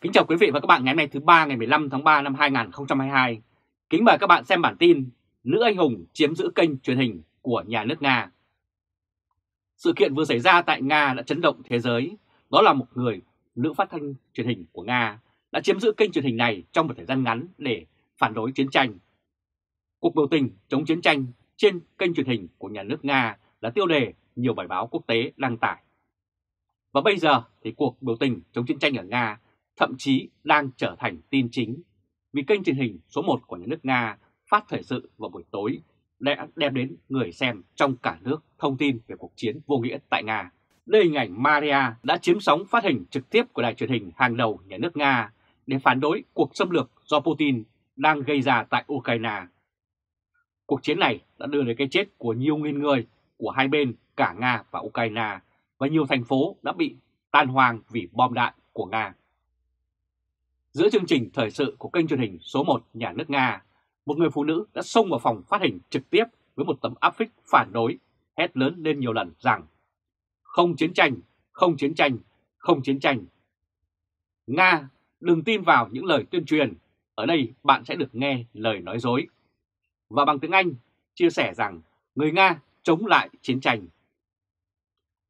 Kính chào quý vị và các bạn ngày hôm nay thứ ba, ngày 15 tháng 3 năm 2022. Kính mời các bạn xem bản tin Nữ anh hùng chiếm giữ kênh truyền hình của nhà nước Nga. Sự kiện vừa xảy ra tại Nga đã chấn động thế giới. Đó là một người nữ phát thanh truyền hình của Nga đã chiếm giữ kênh truyền hình này trong một thời gian ngắn để phản đối chiến tranh. Cuộc biểu tình chống chiến tranh trên kênh truyền hình của nhà nước Nga là tiêu đề nhiều bài báo quốc tế đăng tải. Và bây giờ thì cuộc biểu tình chống chiến tranh ở Nga thậm chí đang trở thành tin chính vì kênh truyền hình số 1 của nhà nước Nga phát thời sự vào buổi tối đã đem đến người xem trong cả nước thông tin về cuộc chiến vô nghĩa tại Nga. Đây hình ảnh Maria đã chiếm sóng phát hình trực tiếp của đài truyền hình hàng đầu nhà nước Nga để phản đối cuộc xâm lược do Putin đang gây ra tại Ukraine. Cuộc chiến này đã đưa đến cái chết của nhiều nghìn người của hai bên, cả Nga và Ukraine, và nhiều thành phố đã bị tan hoang vì bom đạn của Nga. Giữa chương trình thời sự của kênh truyền hình số 1 nhà nước Nga, một người phụ nữ đã xông vào phòng phát hình trực tiếp với một tấm áp phích phản đối, hét lớn lên nhiều lần rằng không chiến tranh, không chiến tranh, không chiến tranh. Nga, đừng tin vào những lời tuyên truyền, ở đây bạn sẽ được nghe lời nói dối. Và bằng tiếng Anh, chia sẻ rằng người Nga chống lại chiến tranh.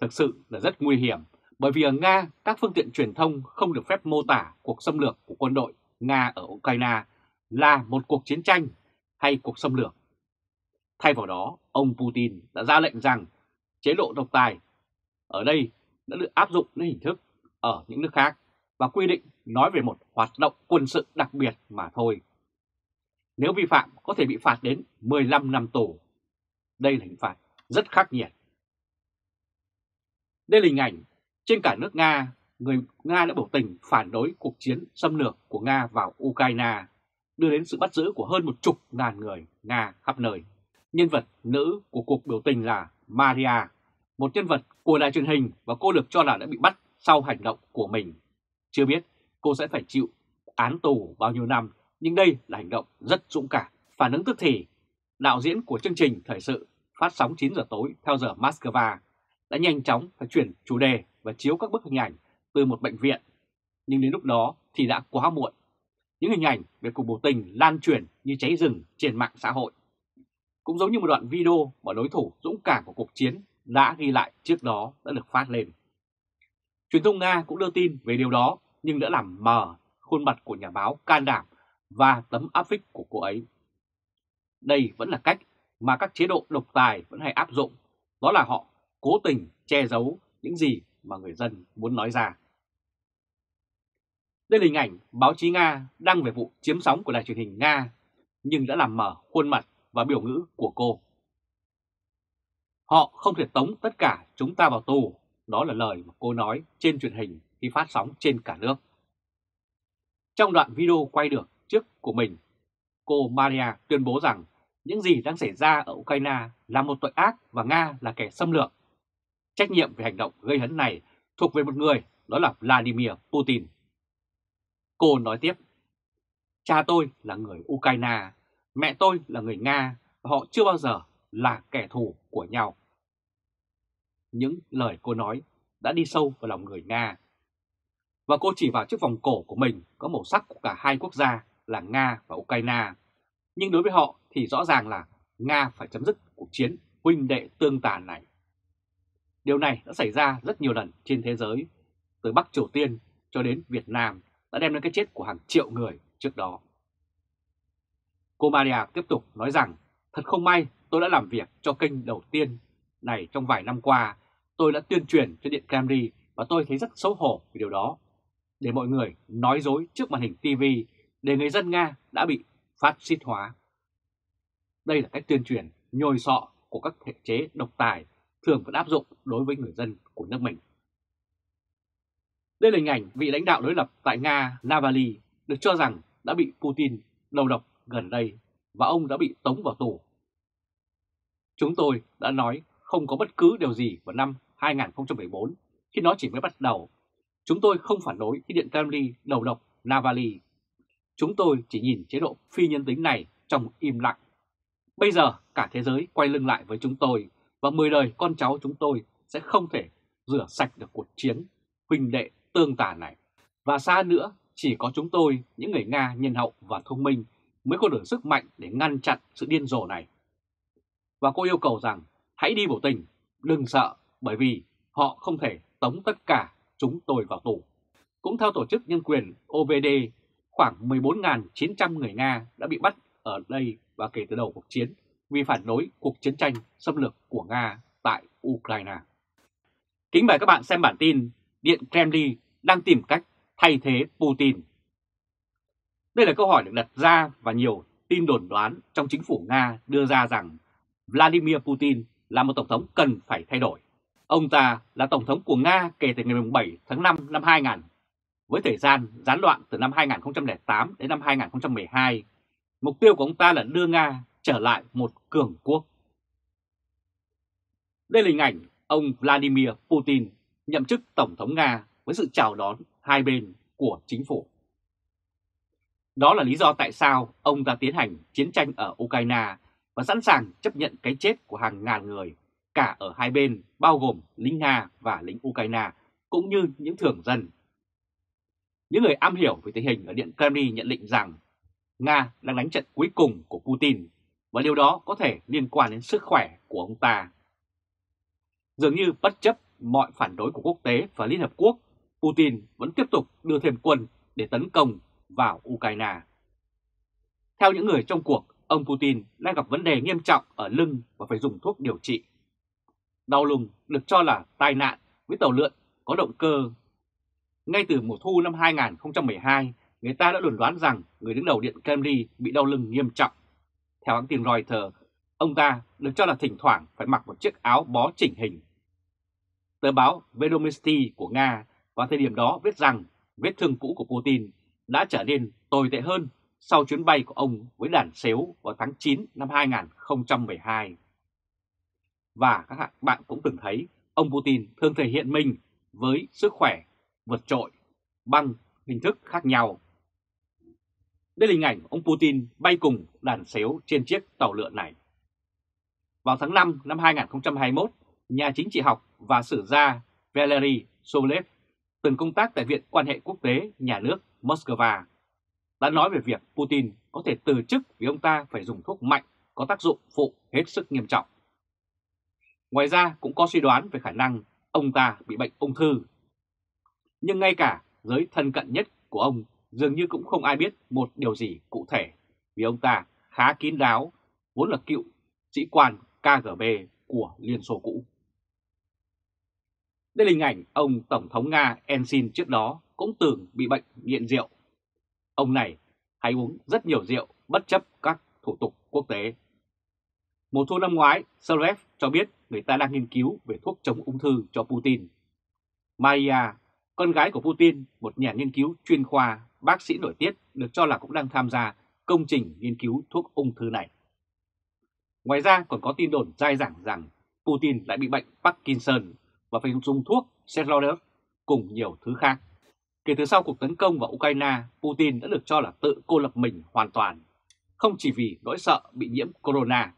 Thực sự là rất nguy hiểm bởi vì ở Nga, các phương tiện truyền thông không được phép mô tả cuộc xâm lược của quân đội Nga ở Ukraine là một cuộc chiến tranh hay cuộc xâm lược. Thay vào đó, ông Putin đã ra lệnh rằng chế độ độc tài ở đây đã được áp dụng đến hình thức ở những nước khác và quy định nói về một hoạt động quân sự đặc biệt mà thôi. Nếu vi phạm có thể bị phạt đến 15 năm tù. Đây là hình phạt rất khắc nghiệt. Đây là hình ảnh trên cả nước Nga, người Nga đã biểu tình phản đối cuộc chiến xâm lược của Nga vào Ukraine, đưa đến sự bắt giữ của hơn một chục ngàn người Nga khắp nơi. Nhân vật nữ của cuộc biểu tình là Maria, một nhân vật của đài truyền hình và cô được cho là đã bị bắt sau hành động của mình. Chưa biết cô sẽ phải chịu án tù bao nhiêu năm, nhưng đây là hành động rất dũng cảm. Phản ứng tức thì, đạo diễn của chương trình thời sự phát sóng 9 giờ tối theo giờ Moscow đã nhanh chóng phải chuyển chủ đề và chiếu các bức hình ảnh từ một bệnh viện. Nhưng đến lúc đó thì đã quá muộn. Những hình ảnh về cuộc biểu tình lan truyền như cháy rừng trên mạng xã hội. Cũng giống như một đoạn video mà đối thủ dũng cảm của cuộc chiến đã ghi lại trước đó đã được phát lên. Truyền thông Nga cũng đưa tin về điều đó nhưng đã làm mờ khuôn mặt của nhà báo can đảm và tấm áp phích của cô ấy. Đây vẫn là cách mà các chế độ độc tài vẫn hay áp dụng, đó là họ cố tình che giấu những gì mà người dân muốn nói ra. Đây là hình ảnh báo chí Nga đăng về vụ chiếm sóng của đài truyền hình Nga, nhưng đã làm mở khuôn mặt và biểu ngữ của cô. Họ không thể tống tất cả chúng ta vào tù, đó là lời mà cô nói trên truyền hình khi phát sóng trên cả nước. Trong đoạn video quay được trước của mình, cô Maria tuyên bố rằng những gì đang xảy ra ở Ukraine là một tội ác và Nga là kẻ xâm lược Trách nhiệm về hành động gây hấn này thuộc về một người, đó là Vladimir Putin. Cô nói tiếp, cha tôi là người Ukraine, mẹ tôi là người Nga và họ chưa bao giờ là kẻ thù của nhau. Những lời cô nói đã đi sâu vào lòng người Nga. Và cô chỉ vào chiếc vòng cổ của mình có màu sắc của cả hai quốc gia là Nga và Ukraine. Nhưng đối với họ thì rõ ràng là Nga phải chấm dứt cuộc chiến huynh đệ tương tàn này. Điều này đã xảy ra rất nhiều lần trên thế giới, từ Bắc Triều Tiên cho đến Việt Nam đã đem đến cái chết của hàng triệu người trước đó. Cô Maria tiếp tục nói rằng, thật không may tôi đã làm việc cho kênh đầu tiên này trong vài năm qua. Tôi đã tuyên truyền cho Điện Kremlin và tôi thấy rất xấu hổ vì điều đó. Để mọi người nói dối trước màn hình TV để người dân Nga đã bị phát xít hóa. Đây là cách tuyên truyền nhồi sọ của các thể chế độc tài thường vẫn áp dụng đối với người dân của nước mình. Đây là hình ảnh vị lãnh đạo đối lập tại Nga Navalny được cho rằng đã bị Putin đầu độc gần đây và ông đã bị tống vào tù. Chúng tôi đã nói không có bất cứ điều gì vào năm 2014 khi nó chỉ mới bắt đầu. Chúng tôi không phản đối khi Điện Kremlin đầu độc Navalny. Chúng tôi chỉ nhìn chế độ phi nhân tính này trong im lặng. Bây giờ cả thế giới quay lưng lại với chúng tôi và mười đời con cháu chúng tôi sẽ không thể rửa sạch được cuộc chiến huynh đệ tương tàn này. Và xa nữa, chỉ có chúng tôi, những người Nga nhân hậu và thông minh mới có được sức mạnh để ngăn chặn sự điên rồ này. Và cô yêu cầu rằng hãy đi biểu tình, đừng sợ bởi vì họ không thể tống tất cả chúng tôi vào tù. Cũng theo Tổ chức Nhân quyền OVD, khoảng 14.900 người Nga đã bị bắt ở đây và kể từ đầu cuộc chiến vì phản đối cuộc chiến tranh xâm lược của Nga tại Ukraine. Kính mời các bạn xem bản tin Điện Kremlin đang tìm cách thay thế Putin. Đây là câu hỏi được đặt ra và nhiều tin đồn đoán trong chính phủ Nga đưa ra rằng Vladimir Putin là một tổng thống cần phải thay đổi. Ông ta là tổng thống của Nga kể từ ngày 7 tháng 5 năm 2000, với thời gian gián đoạn từ năm 2008 đến năm 2012. Mục tiêu của ông ta là đưa Nga trở lại một cường quốc. Đây là hình ảnh ông Vladimir Putin nhậm chức Tổng thống Nga với sự chào đón hai bên của chính phủ. Đó là lý do tại sao ông ta tiến hành chiến tranh ở Ukraine và sẵn sàng chấp nhận cái chết của hàng ngàn người, cả ở hai bên, bao gồm lính Nga và lính Ukraine, cũng như những thường dân. Những người am hiểu về tình hình ở Điện Kremlin nhận định rằng Nga đang đánh trận cuối cùng của Putin và điều đó có thể liên quan đến sức khỏe của ông ta. Dường như bất chấp mọi phản đối của quốc tế và Liên Hợp Quốc, Putin vẫn tiếp tục đưa thêm quân để tấn công vào Ukraine. Theo những người trong cuộc, ông Putin đang gặp vấn đề nghiêm trọng ở lưng và phải dùng thuốc điều trị. Đau lưng được cho là tai nạn với tàu lượn có động cơ. Ngay từ mùa thu năm 2012, người ta đã đồn đoán rằng người đứng đầu Điện Kremlin bị đau lưng nghiêm trọng. Theo hãng tin Reuters, ông ta được cho là thỉnh thoảng phải mặc một chiếc áo bó chỉnh hình. Tờ báo Vedomosti của Nga vào thời điểm đó viết rằng vết thương cũ của Putin đã trở nên tồi tệ hơn sau chuyến bay của ông với đàn xếu vào tháng 9 năm 2012. Và các bạn cũng từng thấy ông Putin thường thể hiện mình với sức khỏe vượt trội bằng hình thức khác nhau. Đây là hình ảnh ông Putin bay cùng đàn xếu trên chiếc tàu lượn này. Vào tháng 5 năm 2021, nhà chính trị học và sử gia Valery Solev từng công tác tại Viện quan hệ quốc tế nhà nước Moscow, đã nói về việc Putin có thể từ chức vì ông ta phải dùng thuốc mạnh có tác dụng phụ hết sức nghiêm trọng. Ngoài ra cũng có suy đoán về khả năng ông ta bị bệnh ung thư. Nhưng ngay cả giới thân cận nhất của ông dường như cũng không ai biết một điều gì cụ thể vì ông ta khá kín đáo, vốn là cựu sĩ quan KGB của Liên Xô cũ. Đây là hình ảnh ông Tổng thống Nga Ensin trước đó cũng từng bị bệnh nghiện rượu. Ông này hay uống rất nhiều rượu bất chấp các thủ tục quốc tế. Mùa thu năm ngoái, Solev cho biết người ta đang nghiên cứu về thuốc chống ung thư cho Putin. Maria, con gái của Putin, một nhà nghiên cứu chuyên khoa, bác sĩ nổi tiếng được cho là cũng đang tham gia công trình nghiên cứu thuốc ung thư này. Ngoài ra còn có tin đồn dai dẳng rằng Putin lại bị bệnh Parkinson và phải dùng thuốc Serolus cùng nhiều thứ khác. Kể từ sau cuộc tấn công vào Ukraine, Putin đã được cho là tự cô lập mình hoàn toàn, không chỉ vì nỗi sợ bị nhiễm corona.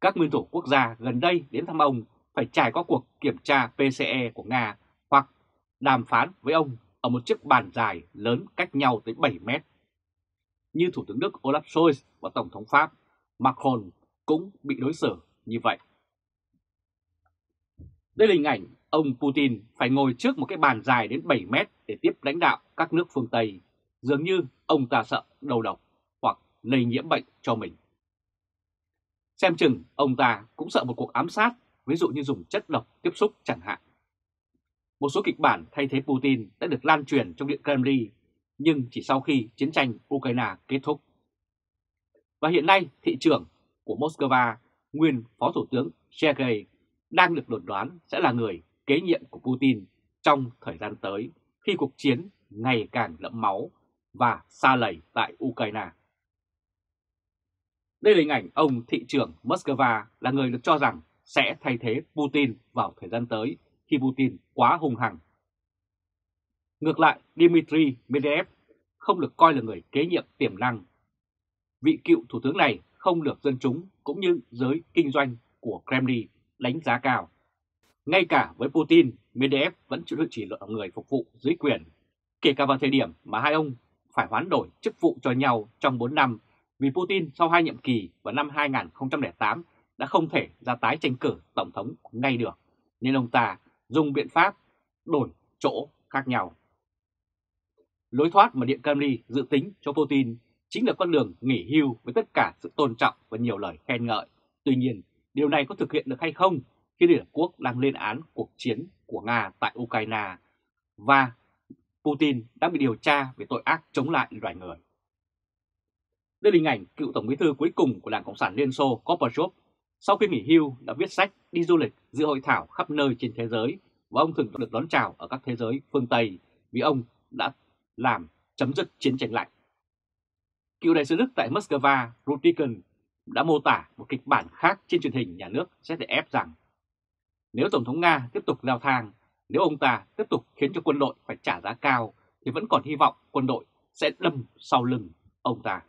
Các nguyên thủ quốc gia gần đây đến thăm ông phải trải qua cuộc kiểm tra PCE của Nga đàm phán với ông ở một chiếc bàn dài lớn cách nhau tới 7 mét. Như Thủ tướng Đức Olaf Scholz và Tổng thống Pháp Macron cũng bị đối xử như vậy. Đây là hình ảnh ông Putin phải ngồi trước một cái bàn dài đến 7 mét để tiếp lãnh đạo các nước phương Tây. Dường như ông ta sợ đầu độc hoặc lây nhiễm bệnh cho mình. Xem chừng ông ta cũng sợ một cuộc ám sát, ví dụ như dùng chất độc tiếp xúc chẳng hạn. Một số kịch bản thay thế Putin đã được lan truyền trong Điện Kremlin, nhưng chỉ sau khi chiến tranh Ukraine kết thúc. Và hiện nay thị trưởng của Moscow, nguyên Phó Thủ tướng Sergei đang được đồn đoán sẽ là người kế nhiệm của Putin trong thời gian tới khi cuộc chiến ngày càng đẫm máu và xa lầy tại Ukraine. Đây là hình ảnh ông thị trưởng Moscow là người được cho rằng sẽ thay thế Putin vào thời gian tới khi Putin quá hung hăng. Ngược lại, Dmitry Medvedev không được coi là người kế nhiệm tiềm năng. Vị cựu thủ tướng này không được dân chúng cũng như giới kinh doanh của Kremlin đánh giá cao. Ngay cả với Putin, Medvedev vẫn chỉ là người phục vụ dưới quyền. kể cả vào thời điểm mà hai ông phải hoán đổi chức vụ cho nhau trong 4 năm vì Putin sau hai nhiệm kỳ vào năm 2008 đã không thể ra tái tranh cử Tổng thống ngay được, nên ông ta dùng biện pháp đổi chỗ khác nhau. Lối thoát mà Điện Kremlin dự tính cho Putin chính là con đường nghỉ hưu với tất cả sự tôn trọng và nhiều lời khen ngợi. Tuy nhiên, điều này có thực hiện được hay không khi Liên Hợp Quốc đang lên án cuộc chiến của Nga tại Ukraine và Putin đã bị điều tra về tội ác chống lại loài người. Đây là hình ảnh cựu Tổng bí thư cuối cùng của Đảng Cộng sản Liên Xô Gorbachev sau khi nghỉ hưu đã viết sách đi du lịch giữa hội thảo khắp nơi trên thế giới và ông thường được đón chào ở các thế giới phương Tây vì ông đã làm chấm dứt chiến tranh lạnh. Cựu đại sứ Đức tại Moscow, Rutiken, đã mô tả một kịch bản khác trên truyền hình nhà nước ZDF rằng nếu Tổng thống Nga tiếp tục leo thang, nếu ông ta tiếp tục khiến cho quân đội phải trả giá cao thì vẫn còn hy vọng quân đội sẽ đâm sau lưng ông ta.